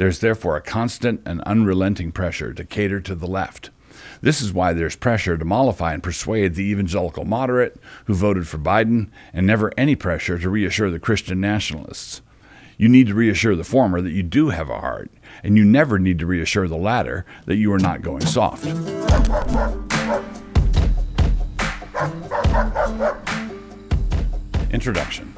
There's therefore a constant and unrelenting pressure to cater to the left. This is why there's pressure to mollify and persuade the evangelical moderate who voted for Biden, and never any pressure to reassure the Christian nationalists. You need to reassure the former that you do have a heart, and you never need to reassure the latter that you are not going soft. Introduction.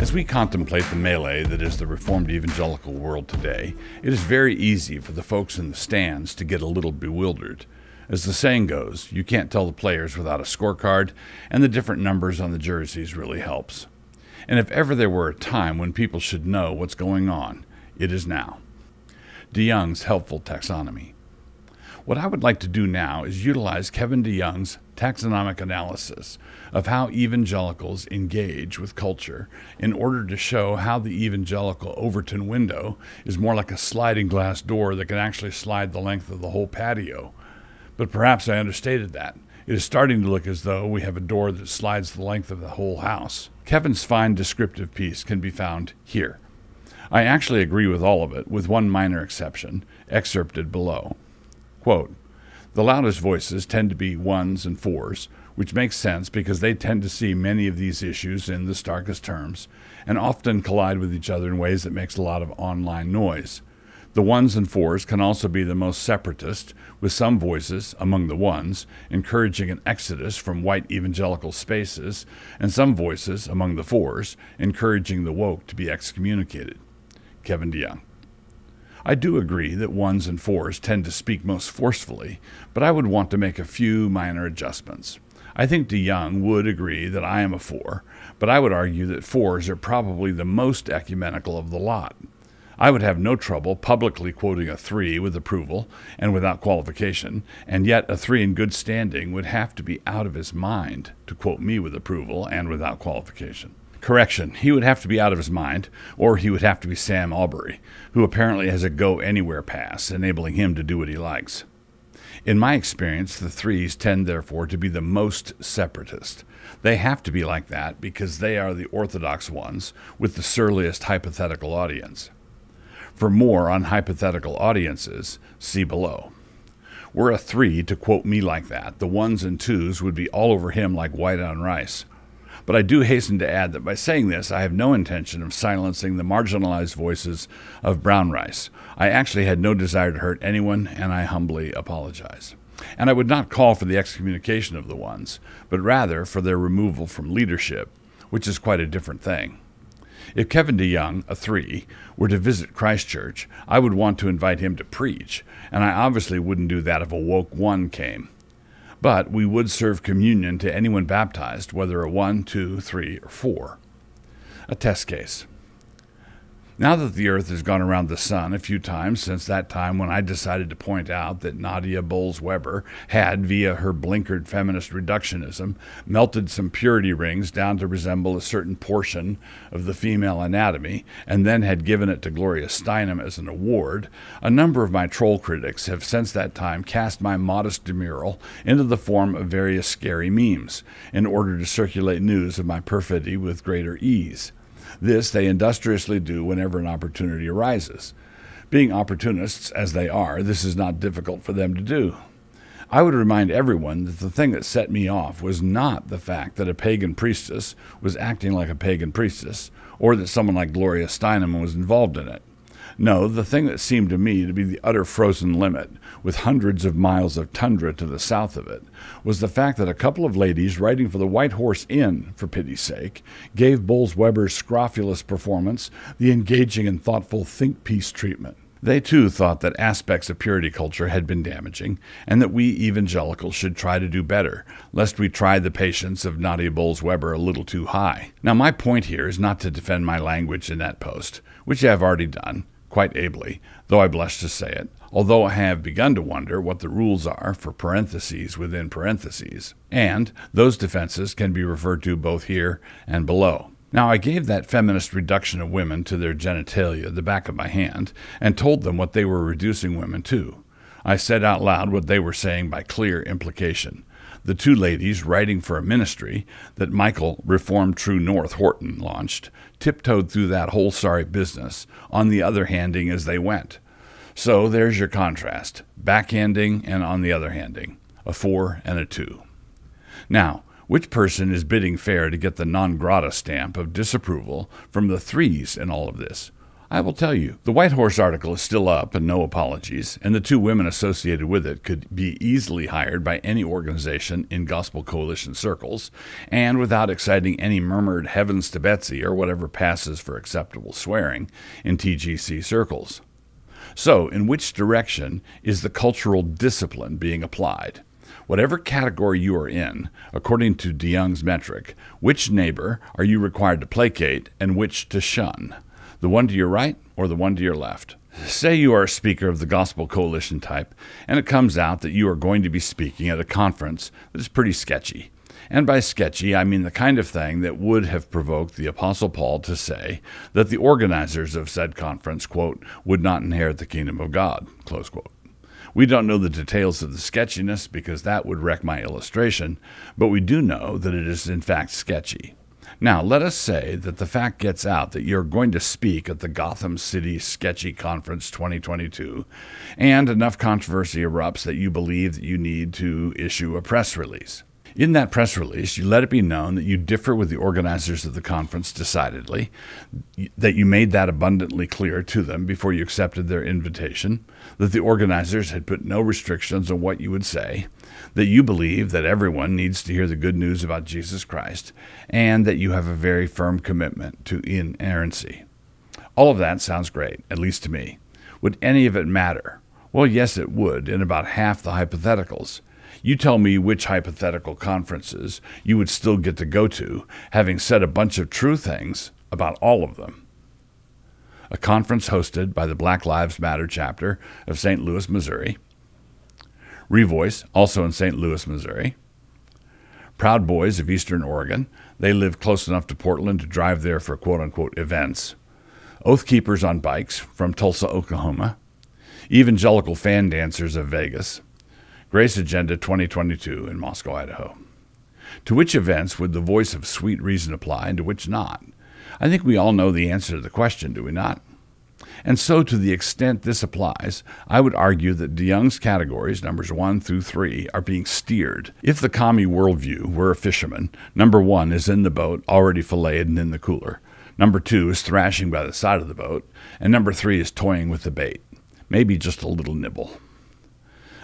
As we contemplate the melee that is the Reformed evangelical world today, it is very easy for the folks in the stands to get a little bewildered. As the saying goes, you can't tell the players without a scorecard, and the different numbers on the jerseys really helps. And if ever there were a time when people should know what's going on, it is now. DeYoung's helpful taxonomy. What I would like to do now is utilize Kevin DeYoung's taxonomic analysis of how evangelicals engage with culture in order to show how the evangelical Overton window is more like a sliding glass door that can actually slide the length of the whole patio. But perhaps I understated that. It is starting to look as though we have a door that slides the length of the whole house. Kevin's fine descriptive piece can be found here. I actually agree with all of it, with one minor exception, excerpted below. Quote, the loudest voices tend to be ones and fours, which makes sense because they tend to see many of these issues in the starkest terms and often collide with each other in ways that makes a lot of online noise. The ones and fours can also be the most separatist, with some voices, among the ones, encouraging an exodus from white evangelical spaces, and some voices, among the fours, encouraging the woke to be excommunicated. Kevin DeYoung. I do agree that ones and fours tend to speak most forcefully, but I would want to make a few minor adjustments. I think DeYoung would agree that I am a four, but I would argue that fours are probably the most ecumenical of the lot. I would have no trouble publicly quoting a three with approval and without qualification, and yet a three in good standing would have to be out of his mind to quote me with approval and without qualification. Correction, he would have to be out of his mind, or he would have to be Sam Allberry, who apparently has a go anywhere pass, enabling him to do what he likes. In my experience, the threes tend therefore to be the most separatist. They have to be like that because they are the orthodox ones with the surliest hypothetical audience. For more on hypothetical audiences, see below. Were a three to quote me like that, the ones and twos would be all over him like white on rice. But I do hasten to add that by saying this, I have no intention of silencing the marginalized voices of brown rice. I actually had no desire to hurt anyone, and I humbly apologize. And I would not call for the excommunication of the ones, but rather for their removal from leadership, which is quite a different thing. If Kevin DeYoung, a three, were to visit Christ Church, I would want to invite him to preach, and I obviously wouldn't do that if a woke one came. But we would serve communion to anyone baptized, whether a one, two, three, or four. A test case. Now that the Earth has gone around the Sun a few times since that time when I decided to point out that Nadia Bolz-Weber had, via her blinkered feminist reductionism, melted some purity rings down to resemble a certain portion of the female anatomy, and then had given it to Gloria Steinem as an award, a number of my troll critics have since that time cast my modest demurral into the form of various scary memes in order to circulate news of my perfidy with greater ease. This they industriously do whenever an opportunity arises. Being opportunists as they are, this is not difficult for them to do. I would remind everyone that the thing that set me off was not the fact that a pagan priestess was acting like a pagan priestess, or that someone like Gloria Steinem was involved in it. No, the thing that seemed to me to be the utter frozen limit, with hundreds of miles of tundra to the south of it, was the fact that a couple of ladies writing for the White Horse Inn, for pity's sake, gave Bolz-Weber's scrofulous performance the engaging and thoughtful think piece treatment. They too thought that aspects of purity culture had been damaging, and that we evangelicals should try to do better, lest we try the patience of Nadia Bolz-Weber a little too high. Now, my point here is not to defend my language in that post, which I have already done, quite ably, though I blush to say it, although I have begun to wonder what the rules are for parentheses within parentheses, and those defenses can be referred to both here and below. Now, I gave that feminist reduction of women to their genitalia the back of my hand and told them what they were reducing women to. I said out loud what they were saying by clear implication. The two ladies writing for a ministry that Michael Reformed True North Horton launched tiptoed through that whole sorry business, on the other handing as they went. So there's your contrast backhanding and on the other handing, a 4 and a 2. Now, which person is bidding fair to get the non grata stamp of disapproval from the threes in all of this? I will tell you. The White Horse article is still up and no apologies, and the two women associated with it could be easily hired by any organization in Gospel Coalition circles, and without exciting any murmured heavens to Betsy or whatever passes for acceptable swearing in TGC circles. So, in which direction is the cultural discipline being applied? Whatever category you are in, according to DeYoung's metric, which neighbor are you required to placate and which to shun? The one to your right or the one to your left? Say you are a speaker of the Gospel Coalition type, and it comes out that you are going to be speaking at a conference that is pretty sketchy. And by sketchy, I mean the kind of thing that would have provoked the Apostle Paul to say that the organizers of said conference, quote, would not inherit the kingdom of God, close quote. We don't know the details of the sketchiness because that would wreck my illustration, but we do know that it is in fact sketchy. Now, let us say that the fact gets out that you're going to speak at the Gotham City Sketchy Conference 2022, and enough controversy erupts that you believe that you need to issue a press release. In that press release, you let it be known that you differ with the organizers of the conference decidedly, that you made that abundantly clear to them before you accepted their invitation, that the organizers had put no restrictions on what you would say, that you believe that everyone needs to hear the good news about Jesus Christ, and that you have a very firm commitment to inerrancy. All of that sounds great, at least to me. Would any of it matter? Well, yes, it would, in about half the hypotheticals. You tell me which hypothetical conferences you would still get to go to, having said a bunch of true things about all of them. A conference hosted by the Black Lives Matter chapter of St. Louis, Missouri. Revoice, also in St. Louis, Missouri. Proud Boys of Eastern Oregon. They live close enough to Portland to drive there for quote unquote events. Oath Keepers on Bikes from Tulsa, Oklahoma. Evangelical Fan Dancers of Vegas. Grace Agenda 2022 in Moscow, Idaho. To which events would the voice of sweet reason apply and to which not? I think we all know the answer to the question, do we not? And so, to the extent this applies, I would argue that DeYoung's categories, numbers one through three, are being steered. If the commie worldview were a fisherman, number one is in the boat, already filleted and in the cooler. Number two is thrashing by the side of the boat. And number three is toying with the bait. Maybe just a little nibble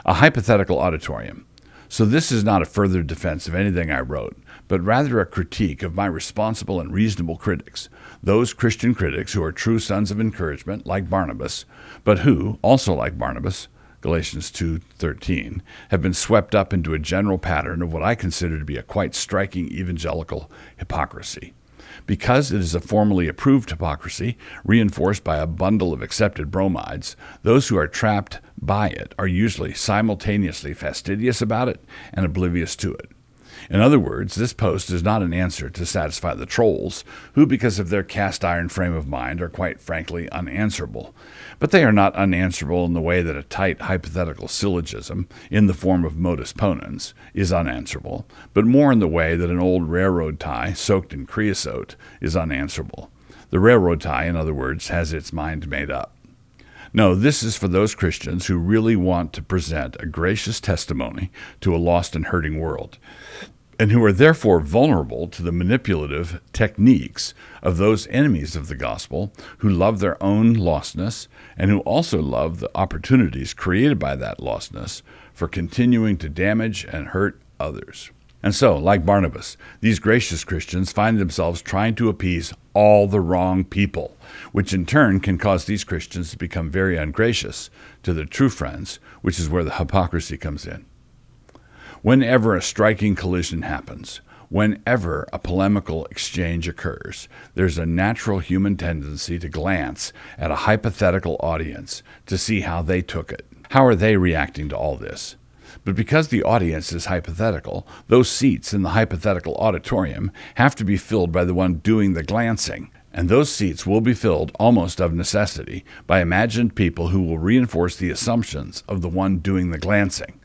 a hypothetical auditorium. So this is not a further defense of anything I wrote, but rather a critique of my responsible and reasonable critics, those Christian critics who are true sons of encouragement like Barnabas, but who, also like Barnabas, Galatians 2:13, have been swept up into a general pattern of what I consider to be a quite striking evangelical hypocrisy. Because it is a formally approved hypocrisy, reinforced by a bundle of accepted bromides, those who are trapped by it are usually simultaneously fastidious about it and oblivious to it. In other words, this post is not an answer to satisfy the trolls, who, because of their cast iron frame of mind, are quite frankly unanswerable. But they are not unanswerable in the way that a tight hypothetical syllogism, in the form of modus ponens, is unanswerable, but more in the way that an old railroad tie soaked in creosote is unanswerable. The railroad tie, in other words, has its mind made up. No, this is for those Christians who really want to present a gracious testimony to a lost and hurting world and who are therefore vulnerable to the manipulative techniques of those enemies of the gospel who love their own lostness and who also love the opportunities created by that lostness for continuing to damage and hurt others. And so, like Barnabas, these gracious Christians find themselves trying to appease all the wrong people, which in turn can cause these Christians to become very ungracious to their true friends, which is where the hypocrisy comes in. Whenever a striking collision happens, whenever a polemical exchange occurs, there's a natural human tendency to glance at a hypothetical audience to see how they took it. How are they reacting to all this? But because the audience is hypothetical, those seats in the hypothetical auditorium have to be filled by the one doing the glancing. And those seats will be filled almost of necessity by imagined people who will reinforce the assumptions of the one doing the glancing.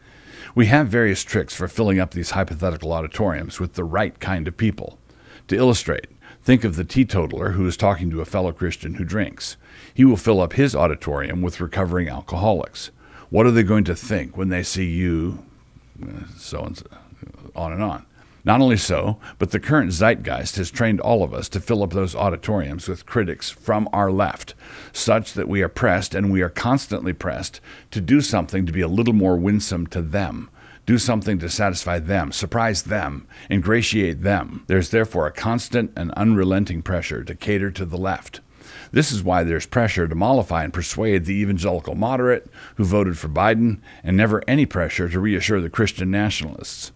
We have various tricks for filling up these hypothetical auditoriums with the right kind of people. To illustrate, Think of the teetotaler who is talking to a fellow Christian who drinks. He will fill up his auditorium with recovering alcoholics. What are they going to think when they see you? So and so, on and on. Not only so, but the current zeitgeist has trained all of us to fill up those auditoriums with critics from our left, such that we are pressed and we are constantly pressed to do something to be a little more winsome to them. Do something to satisfy them, surprise them, ingratiate them. There's therefore a constant and unrelenting pressure to cater to the left. This is why there's pressure to mollify and persuade the evangelical moderate who voted for Biden, and never any pressure to reassure the Christian nationalists.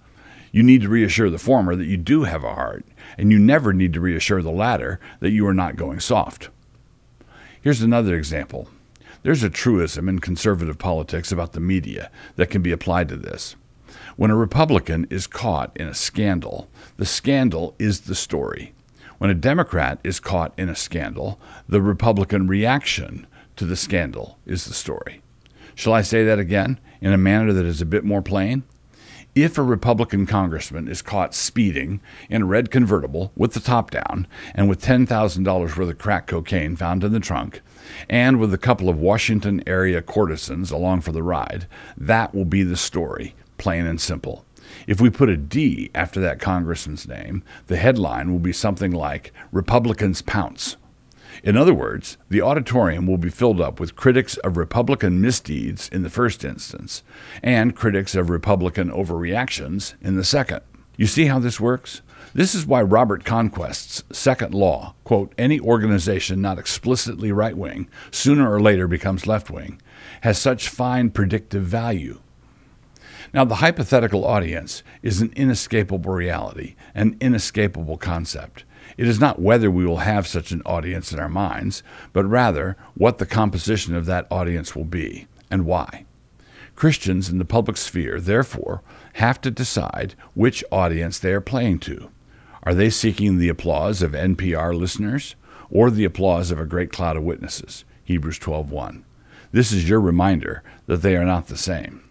You need to reassure the former that you do have a heart, and you never need to reassure the latter that you are not going soft. Here's another example. There's a truism in conservative politics about the media that can be applied to this. When a Republican is caught in a scandal, the scandal is the story. When a Democrat is caught in a scandal, the Republican reaction to the scandal is the story. Shall I say that again in a manner that is a bit more plain? If a Republican congressman is caught speeding in a red convertible with the top down and with $10,000 worth of crack cocaine found in the trunk, and with a couple of Washington area courtesans along for the ride, that will be the story, plain and simple. If we put a D after that congressman's name, the headline will be something like Republicans Pounce in other words, the auditorium will be filled up with critics of Republican misdeeds in the first instance and critics of Republican overreactions in the second. You see how this works? This is why Robert Conquest's second law, quote, any organization not explicitly right wing sooner or later becomes left wing, has such fine predictive value. Now, the hypothetical audience is an inescapable reality, an inescapable concept. It is not whether we will have such an audience in our minds, but rather what the composition of that audience will be and why. Christians in the public sphere, therefore, have to decide which audience they are playing to. Are they seeking the applause of NPR listeners or the applause of a great cloud of witnesses? Hebrews 12:1. This is your reminder that they are not the same.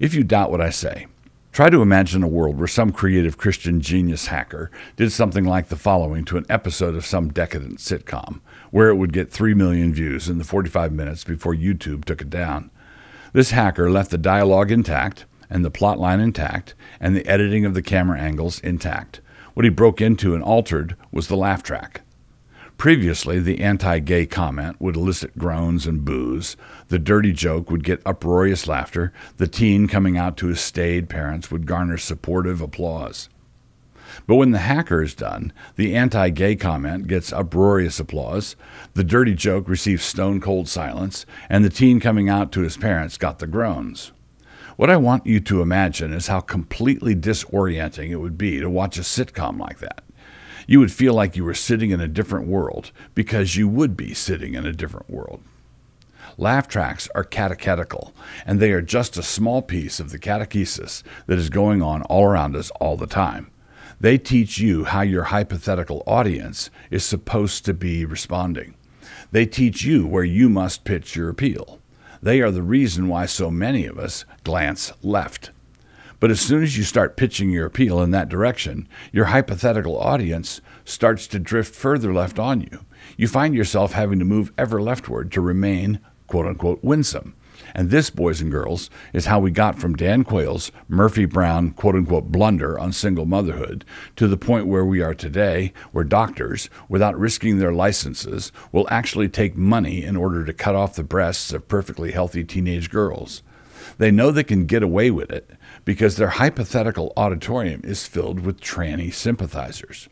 If you doubt what I say, Try to imagine a world where some creative Christian genius hacker did something like the following to an episode of some decadent sitcom, where it would get 3 million views in the 45 minutes before YouTube took it down. This hacker left the dialogue intact, and the plotline intact, and the editing of the camera angles intact. What he broke into and altered was the laugh track. Previously, the anti gay comment would elicit groans and boos. The dirty joke would get uproarious laughter. The teen coming out to his staid parents would garner supportive applause. But when the hacker is done, the anti gay comment gets uproarious applause, the dirty joke receives stone cold silence, and the teen coming out to his parents got the groans. What I want you to imagine is how completely disorienting it would be to watch a sitcom like that you would feel like you were sitting in a different world because you would be sitting in a different world. Laugh tracks are catechetical, and they are just a small piece of the catechesis that is going on all around us all the time. They teach you how your hypothetical audience is supposed to be responding. They teach you where you must pitch your appeal. They are the reason why so many of us glance left. But as soon as you start pitching your appeal in that direction, your hypothetical audience starts to drift further left on you. You find yourself having to move ever leftward to remain, quote unquote, winsome. And this, boys and girls, is how we got from Dan Quayle's Murphy Brown, quote unquote, blunder on single motherhood to the point where we are today, where doctors, without risking their licenses, will actually take money in order to cut off the breasts of perfectly healthy teenage girls. They know they can get away with it because their hypothetical auditorium is filled with tranny sympathizers.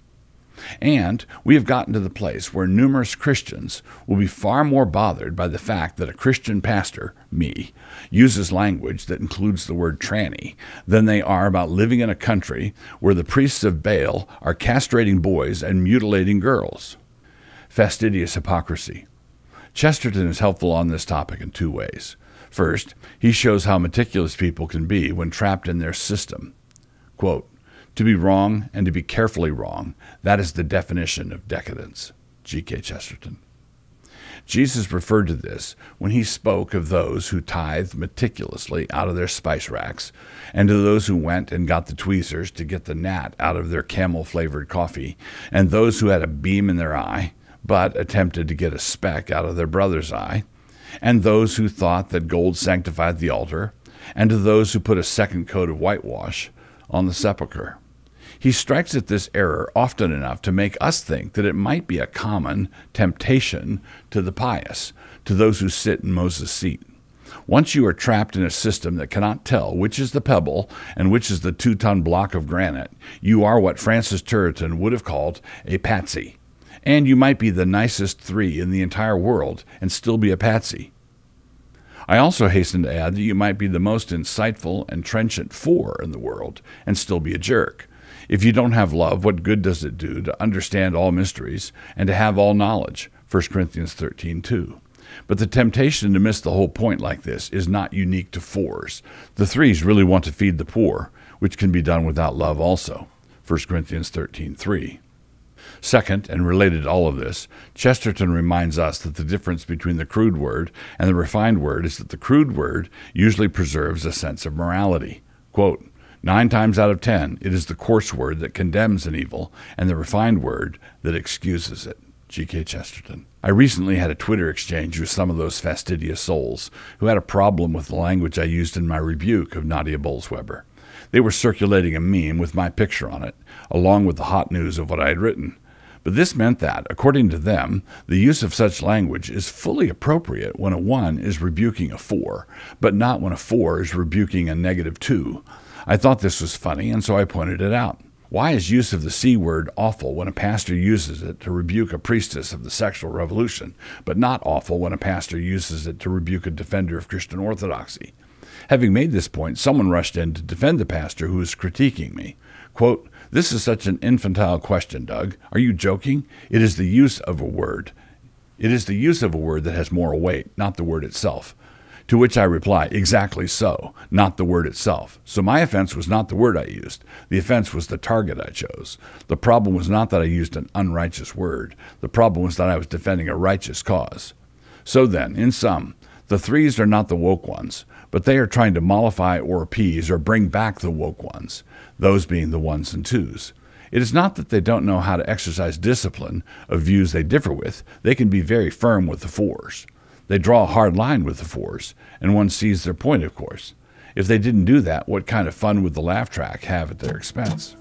And we have gotten to the place where numerous Christians will be far more bothered by the fact that a Christian pastor, me, uses language that includes the word tranny than they are about living in a country where the priests of Baal are castrating boys and mutilating girls. Fastidious hypocrisy. Chesterton is helpful on this topic in two ways. First, he shows how meticulous people can be when trapped in their system. Quote, to be wrong and to be carefully wrong, that is the definition of decadence. G.K. Chesterton. Jesus referred to this when he spoke of those who tithed meticulously out of their spice racks, and to those who went and got the tweezers to get the gnat out of their camel flavored coffee, and those who had a beam in their eye, but attempted to get a speck out of their brother's eye, and those who thought that gold sanctified the altar, and to those who put a second coat of whitewash on the sepulchre. He strikes at this error often enough to make us think that it might be a common temptation to the pious, to those who sit in Moses' seat. Once you are trapped in a system that cannot tell which is the pebble and which is the two ton block of granite, you are what Francis Turretin would have called a patsy. And you might be the nicest three in the entire world and still be a patsy. I also hasten to add that you might be the most insightful and trenchant four in the world and still be a jerk. If you don't have love, what good does it do to understand all mysteries and to have all knowledge? 1 Corinthians 13 2. But the temptation to miss the whole point like this is not unique to fours. The threes really want to feed the poor, which can be done without love also. 1 Corinthians 13 3. Second, and related to all of this, Chesterton reminds us that the difference between the crude word and the refined word is that the crude word usually preserves a sense of morality. Quote, Nine times out of ten, it is the coarse word that condemns an evil and the refined word that excuses it. G.K. Chesterton. I recently had a Twitter exchange with some of those fastidious souls who had a problem with the language I used in my rebuke of Nadia Bolz-Weber. They were circulating a meme with my picture on it, along with the hot news of what I had written. But this meant that, according to them, the use of such language is fully appropriate when a 1 is rebuking a 4, but not when a 4 is rebuking a negative 2. I thought this was funny, and so I pointed it out. Why is use of the C word awful when a pastor uses it to rebuke a priestess of the sexual revolution, but not awful when a pastor uses it to rebuke a defender of Christian orthodoxy? Having made this point, someone rushed in to defend the pastor who was critiquing me. Quote, This is such an infantile question, Doug. Are you joking? It is the use of a word. It is the use of a word that has moral weight, not the word itself. To which I reply, exactly so, not the word itself. So my offense was not the word I used. The offense was the target I chose. The problem was not that I used an unrighteous word. The problem was that I was defending a righteous cause. So then, in sum, the threes are not the woke ones, but they are trying to mollify or appease or bring back the woke ones, those being the ones and twos. It is not that they don't know how to exercise discipline of views they differ with, they can be very firm with the fours. They draw a hard line with the fours, and one sees their point, of course. If they didn't do that, what kind of fun would the laugh track have at their expense?